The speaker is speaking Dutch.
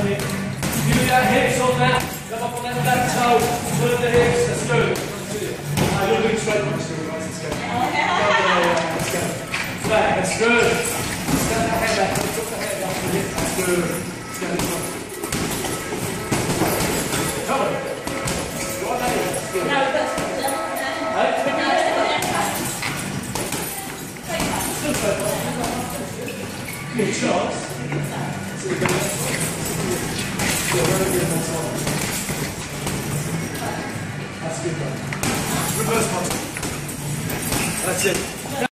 You do that hips on that. Come up on that back toe. Turn the hips. Let's go. Ah, you're doing straight punch to guys. Let's go. Let's go. Back. That's good. Stand that head back. Put the head off the hip. That's good. Let's go. Come on. Come on. Go on, that is. That's good. Hey? Straight punch. Good chance. Спасибо. Спасибо.